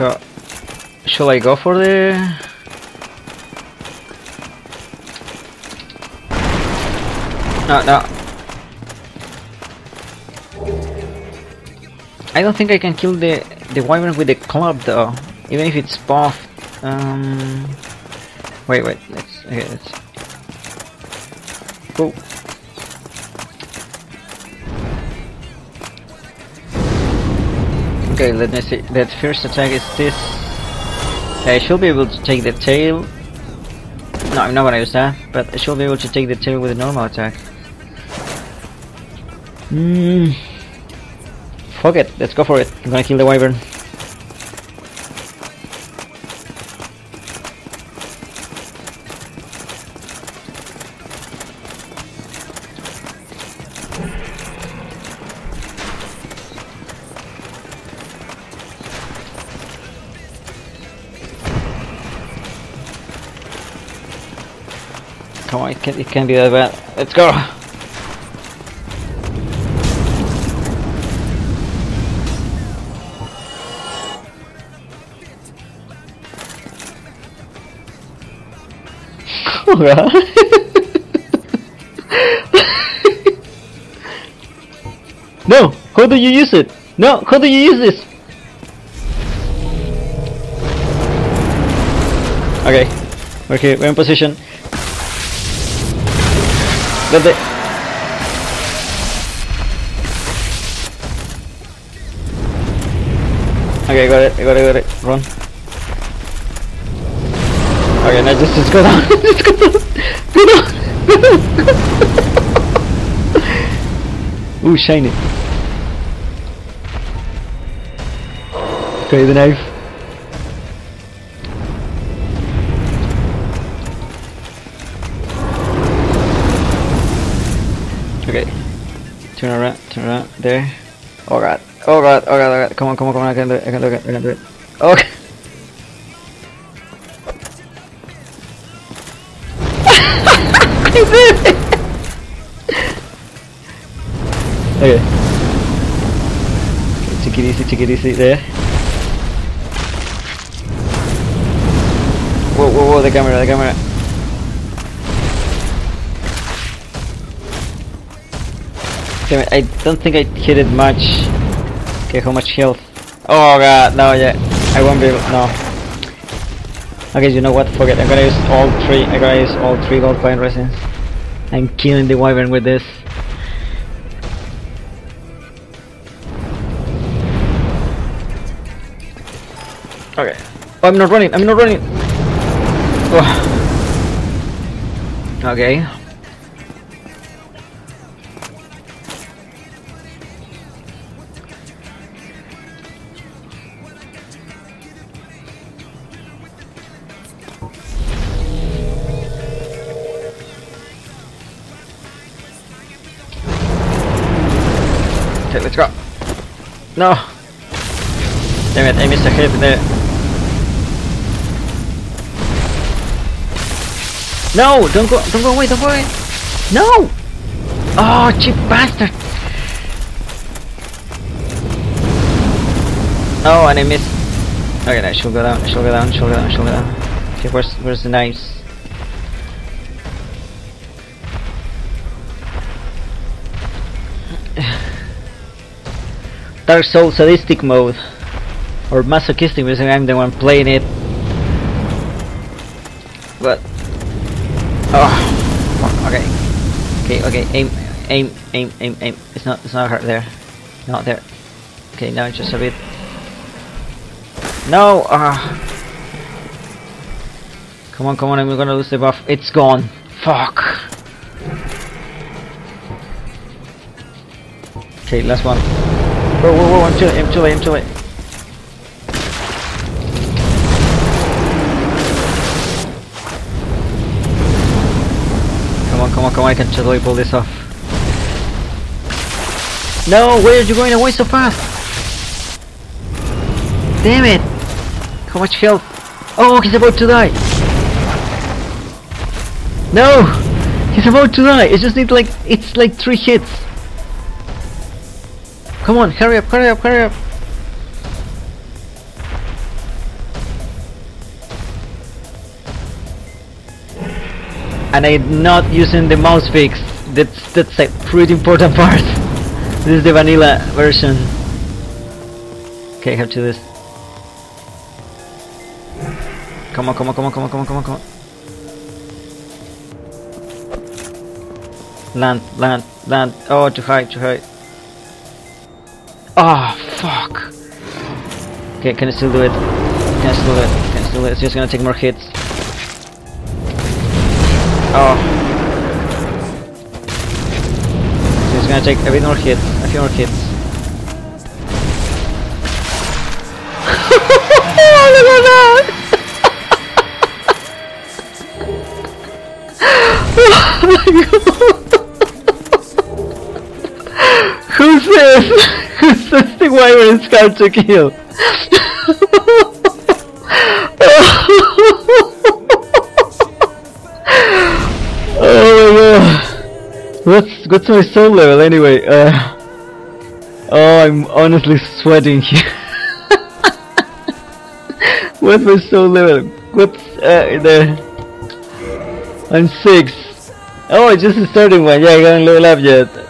So, shall I go for the... No, no. I don't think I can kill the the wyvern with the club though, even if it's buffed. Um, wait, wait. Let's okay. Let's. Go. Okay, let me see. That first attack is this. I should be able to take the tail. No, I'm not gonna use that, but I should be able to take the tail with a normal attack. Hmm. Fuck it, let's go for it. I'm gonna kill the wyvern. Come on, it can't, it can't be that bad. Let's go! No! How do you use it? No! How do you use this? Okay. Okay, we're in position. Let the Okay, got it, got it, got it. Run. Okay, now just, just go down. just go down. Go down. Ooh, shiny. Okay, the knife. Turn around, turn around, there. Oh god, oh god, oh god, oh god. Come on, come on, come on, I can do it, I can do it, I can do it. Okay. Okay. okay. Take it easy, take it easy, there. Whoa, whoa, whoa, the camera, the camera. Damn it, I don't think I hit it much. Okay, how much health? Oh god, no, yeah. I won't be able, no. Okay, you know what, forget I'm gonna use all three, I'm gonna use all three gold pine resins. I'm killing the wyvern with this. Okay. Oh, I'm not running, I'm not running! Oh. Okay. Okay, let's go. No! Damn it, I missed a hit there. No! Don't go, don't go away, don't go away! No! Oh, cheap bastard! Oh, and I missed. Okay, that should go down, should go down, should go down, should go down. Okay, where's, where's the knives? Dark Souls sadistic mode or masochistic because I'm the one playing it. But oh, okay, okay, okay. Aim, aim, aim, aim, aim. It's not, it's not hard there, not there. Okay, now just a bit. No, ah. Come on, come on, I'm gonna lose the buff. It's gone. Fuck. Okay, last one. Whoa, whoa, whoa, I'm too late, I'm too late, I'm too late. Come on, come on, come on, I can totally pull this off. No, where are you going away so fast? Damn it! How much health? Oh, he's about to die! No! He's about to die! It just needs like, it's like three hits. Come on, hurry up, hurry up, hurry up! And I'm not using the mouse fix. That's that's a pretty important part. this is the vanilla version. Okay, I have to do this. Come on, come on, come on, come on, come on, come on, come on. Land, land, land. Oh, too high, too high. Ah, oh, fuck. Okay, can I still do it? Can I still do it? Can I still do it? It's just gonna take more hits. Oh. It's gonna take a bit more hits, a few more hits. Look at that! oh my god! Who says? Says the wyvern is hard to kill? oh my god! What's what's my soul level anyway? Uh, oh, I'm honestly sweating here. what's my soul level? What's uh, the? I'm six. Oh, I just started one. Yeah, I haven't leveled up yet.